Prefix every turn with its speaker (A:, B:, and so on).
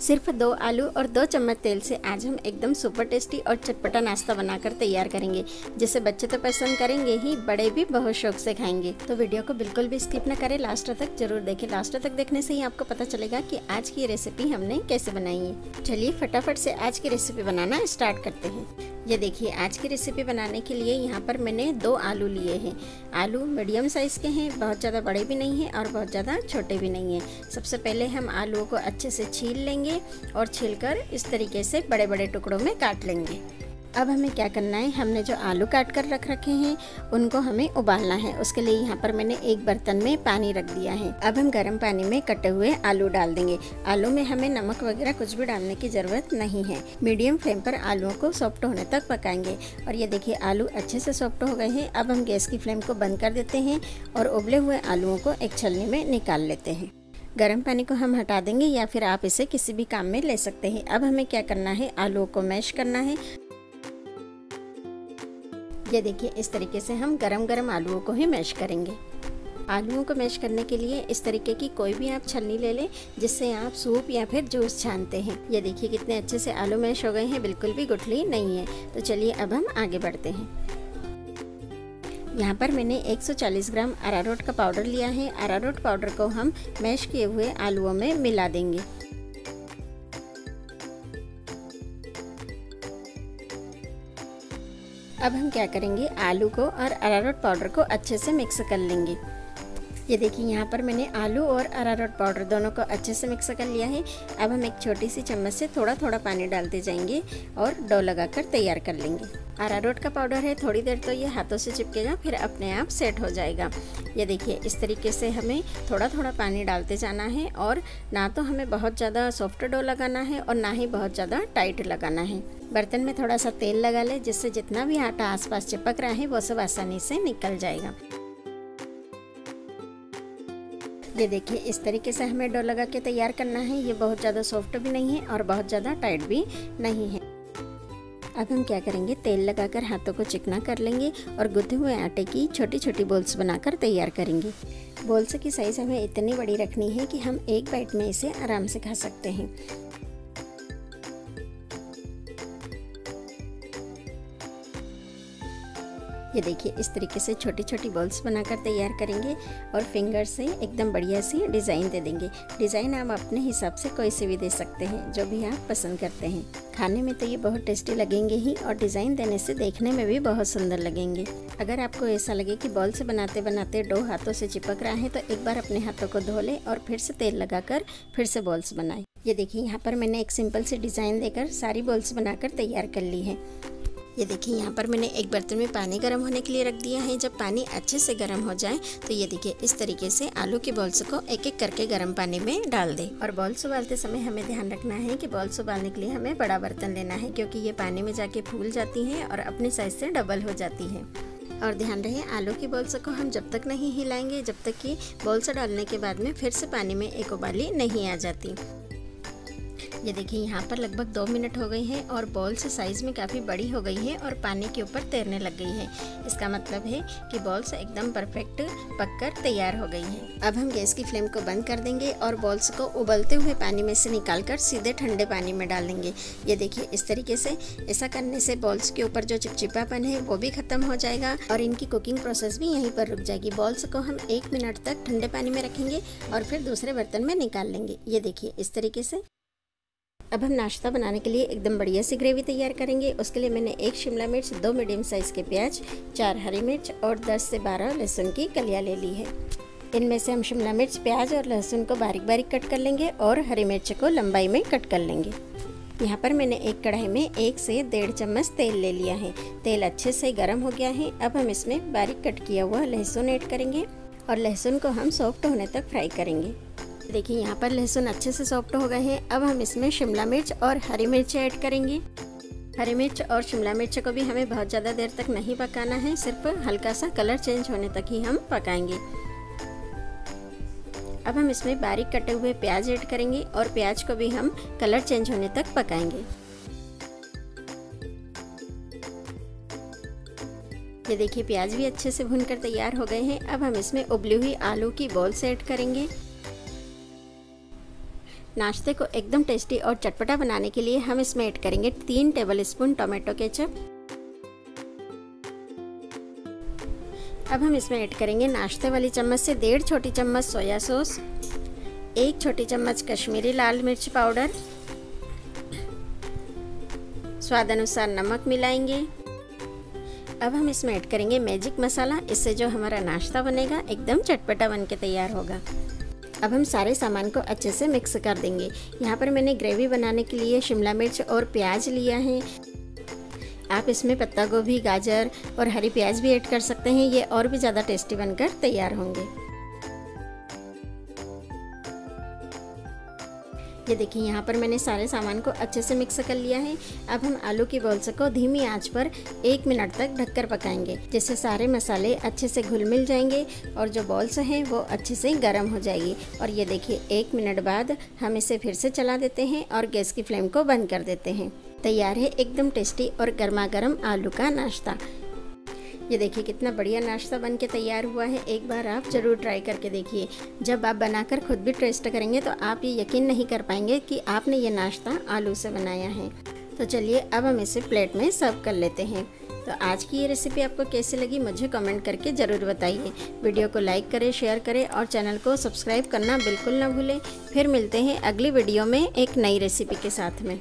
A: सिर्फ़ दो आलू और दो चम्मच तेल से आज हम एकदम सुपर टेस्टी और चटपटा नाश्ता बनाकर तैयार करेंगे, जिसे बच्चे तो पसंद करेंगे ही, बड़े भी बहुत शौक से खाएँगे। तो वीडियो को बिल्कुल भी स्किप न करें लास्ट तक ज़रूर देखें। लास्ट तक देखने से ही आपको पता चलेगा कि आज की रेसिपी हमने कैसे बनाई है। चलिए फटाफट से आज की रेसिपी बनाना स्टार्ट करते हैं। ये देखिए, आज की रेसिपी बनाने के लिए यहाँ पर मैंने दो आलू लिए हैं। आलू मीडियम साइज़ के हैं, बहुत ज़्यादा बड़े भी नहीं हैं और बहुत ज़्यादा छोटे भी नहीं हैं। सबसे पहले हम आलूओं को अच्छे से छील लेंगे और छीलकर इस तरीके से बड़े बड़े टुकड़ों में काट लेंगे। अब हमें क्या करना है? हमने जो आलू काट कर रख रखे हैं, उनको हमें उबालना है। उसके लिए यहाँ पर मैंने एक बर्तन में पानी रख दिया है। अब हम गर्म पानी में कटे हुए आलू डाल देंगे। आलू में हमें नमक वगैरह कुछ भी डालने की ज़रूरत नहीं है। मीडियम फ्लेम पर आलूओं को सॉफ्ट होने तक पकाएँगे। और ये देखिए, आलू अच्छे से सॉफ्ट हो गए हैं। अब हम गैस की फ्लेम को बंद कर देते हैं और उबले हुए आलुओं को एक छलनी में निकाल लेते हैं। गर्म पानी को हम हटा देंगे या फिर आप इसे किसी भी काम में ले सकते हैं। अब हमें क्या करना है? आलूओं को मैश करना है। ये देखिए, इस तरीके से हम गरम गरम आलूओं को ही मैश करेंगे। आलूओं को मैश करने के लिए इस तरीके की कोई भी आप छलनी ले लें, जिससे आप सूप या फिर जूस छानते हैं। ये देखिए, कितने अच्छे से आलू मैश हो गए हैं, बिल्कुल भी गुठली नहीं है। तो चलिए, अब हम आगे बढ़ते हैं। यहाँ पर मैंने 140 ग्राम अरारोट का पाउडर लिया है। अरारोट पाउडर को हम मैश किए हुए आलूओं में मिला देंगे। अब हम क्या करेंगे? आलू को और अरारोट पाउडर को अच्छे से मिक्स कर लेंगे। ये देखिए, यहाँ पर मैंने आलू और अरारोट पाउडर दोनों को अच्छे से मिक्स कर लिया है। अब हम एक छोटी सी चम्मच से थोड़ा थोड़ा पानी डालते जाएँगे और डो लगाकर तैयार कर लेंगे। अरारोट का पाउडर है, थोड़ी देर तो ये हाथों से चिपकेगा फिर अपने आप सेट हो जाएगा। ये देखिए, इस तरीके से हमें थोड़ा थोड़ा पानी डालते जाना है और ना तो हमें बहुत ज़्यादा सॉफ्ट डो लगाना है और ना ही बहुत ज़्यादा टाइट लगाना है। बर्तन में थोड़ा सा तेल लगा ले, जिससे जितना भी आटा आसपास चिपक रहा है, वो सब आसानी से निकल जाएगा। ये देखिए, इस तरीके से हमें डो लगा के तैयार करना है। ये बहुत ज़्यादा सॉफ्ट भी नहीं है और बहुत ज़्यादा टाइट भी नहीं है। अब हम क्या करेंगे? तेल लगाकर हाथों को चिकना कर लेंगे और गुथे हुए आटे की छोटी छोटी बोल्स बनाकर तैयार करेंगे। बोल्स की साइज़ हमें इतनी बड़ी रखनी है कि हम एक बाइट में इसे आराम से खा सकते हैं। ये देखिए, इस तरीके से छोटी छोटी बॉल्स बनाकर तैयार करेंगे और फिंगर से एकदम बढ़िया सी डिज़ाइन दे देंगे। डिज़ाइन आप अपने हिसाब से कोई से भी दे सकते हैं, जो भी आप पसंद करते हैं। खाने में तो ये बहुत टेस्टी लगेंगे ही और डिज़ाइन देने से देखने में भी बहुत सुंदर लगेंगे। अगर आपको ऐसा लगे कि बॉल से बनाते बनाते डो हाथों से चिपक रहा है तो एक बार अपने हाथों को धो लें और फिर से तेल लगाकर फिर से बॉल्स बनाएँ। ये देखिए, यहाँ पर मैंने एक सिंपल सी डिज़ाइन देकर सारी बॉल्स बनाकर तैयार कर ली है। ये देखिए, यहाँ पर मैंने एक बर्तन में पानी गर्म होने के लिए रख दिया है। जब पानी अच्छे से गर्म हो जाए तो ये देखिए, इस तरीके से आलू के बॉल्स को एक एक करके गर्म पानी में डाल दें। और बॉल्स उबालते समय हमें ध्यान रखना है कि बॉल्स उबालने के लिए हमें बड़ा बर्तन लेना है, क्योंकि ये पानी में जाके फूल जाती है और अपने साइज़ से डबल हो जाती है। और ध्यान रहे, आलू की बॉल्स को हम जब तक नहीं हिलाएँगे, जब तक कि बॉल्स डालने के बाद में फिर से पानी में एक उबाली नहीं आ जाती। ये देखिए, यहाँ पर लगभग दो मिनट हो गई हैं और बॉल्स साइज़ में काफ़ी बड़ी हो गई है और पानी के ऊपर तैरने लग गई है। इसका मतलब है कि बॉल्स एकदम परफेक्ट पककर तैयार हो गई हैं। अब हम गैस की फ्लेम को बंद कर देंगे और बॉल्स को उबलते हुए पानी में से निकाल कर सीधे ठंडे पानी में डाल देंगे। ये देखिए, इस तरीके से, ऐसा करने से बॉल्स के ऊपर जो चिपचिपापन है, वो भी खत्म हो जाएगा और इनकी कुकिंग प्रोसेस भी यहीं पर रुक जाएगी। बॉल्स को हम एक मिनट तक ठंडे पानी में रखेंगे और फिर दूसरे बर्तन में निकाल लेंगे। ये देखिए, इस तरीके से। अब हम नाश्ता बनाने के लिए एकदम बढ़िया सी ग्रेवी तैयार करेंगे। उसके लिए मैंने एक शिमला मिर्च, दो मीडियम साइज़ के प्याज, चार हरी मिर्च और 10 से 12 लहसुन की कलियाँ ले ली है। इनमें से हम शिमला मिर्च, प्याज और लहसुन को बारीक बारीक कट कर लेंगे और हरी मिर्च को लंबाई में कट कर लेंगे। यहाँ पर मैंने एक कढ़ाई में एक से डेढ़ चम्मच तेल ले लिया है। तेल अच्छे से गर्म हो गया है। अब हम इसमें बारीक कट किया हुआ लहसुन ऐड करेंगे और लहसुन को हम सॉफ्ट होने तक फ्राई करेंगे। देखिए, यहाँ पर लहसुन अच्छे से सॉफ्ट हो गए हैं। अब हम इसमें शिमला मिर्च और हरी मिर्च ऐड करेंगे। हरी मिर्च और शिमला मिर्च को भी हमें बहुत ज़्यादा देर तक नहीं पकाना है, सिर्फ़ हल्का सा कलर चेंज होने तक ही हम पकाएँगे। अब हम इसमें बारीक कटे हुए प्याज ऐड करेंगे और प्याज को भी हम कलर चेंज होने तक पकाएँगे। ये देखिए, प्याज भी अच्छे से भुनकर तैयार हो गए हैं। अब हम इसमें उबली हुई आलू की बॉल्स ऐड करेंगे। नाश्ते को एकदम टेस्टी और चटपटा बनाने के लिए हम इसमें ऐड करेंगे तीन टेबल स्पून टोमेटो केचप अब हम इसमें ऐड करेंगे नाश्ते वाली चम्मच से डेढ़ छोटी चम्मच सोया सॉस, एक छोटी चम्मच कश्मीरी लाल मिर्च पाउडर। स्वाद अनुसार नमक मिलाएँगे। अब हम इसमें ऐड करेंगे मैजिक मसाला, इससे जो हमारा नाश्ता बनेगा, एकदम चटपटा बन के तैयार होगा। अब हम सारे सामान को अच्छे से मिक्स कर देंगे। यहाँ पर मैंने ग्रेवी बनाने के लिए शिमला मिर्च और प्याज लिया है। आप इसमें पत्ता गोभी, गाजर और हरी प्याज भी ऐड कर सकते हैं, ये और भी ज़्यादा टेस्टी बनकर तैयार होंगे। ये देखिए, यहाँ पर मैंने सारे सामान को अच्छे से मिक्स कर लिया है। अब हम आलू की बॉल्स को धीमी आँच पर एक मिनट तक ढककर पकाएँगे, जिससे सारे मसाले अच्छे से घुल मिल जाएँगे और जो बॉल्स हैं वो अच्छे से गर्म हो जाएगी। और ये देखिए, एक मिनट बाद हम इसे फिर से चला देते हैं और गैस की फ्लेम को बंद कर देते हैं। तैयार है एकदम टेस्टी और गर्मा गर्म आलू का नाश्ता। ये देखिए कितना बढ़िया नाश्ता बन के तैयार हुआ है। एक बार आप ज़रूर ट्राई करके देखिए। जब आप बनाकर खुद भी टेस्ट करेंगे तो आप ये यकीन नहीं कर पाएँगे कि आपने ये नाश्ता आलू से बनाया है। तो चलिए अब हम इसे प्लेट में सर्व कर लेते हैं। तो आज की ये रेसिपी आपको कैसी लगी मुझे कमेंट करके ज़रूर बताइए। वीडियो को लाइक करें शेयर करें और चैनल को सब्सक्राइब करना बिल्कुल ना भूलें। फिर मिलते हैं अगली वीडियो में एक नई रेसिपी के साथ में।